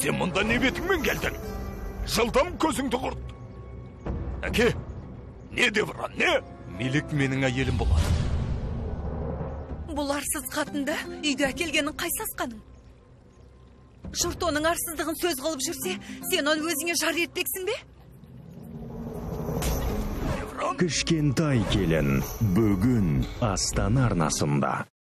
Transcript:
сен мұнда не бетіңмен келдің жылдам көзіңді құрт әке не девран не мелік менің әйелім болады бұл арсыз қатынды үйге әкелгенің қай сасқаның жұрт оның арсыздығын сөз қылып жүрсе сен оны өзіңе жар етпексің бе кішкентай келін бүгін астана арнасында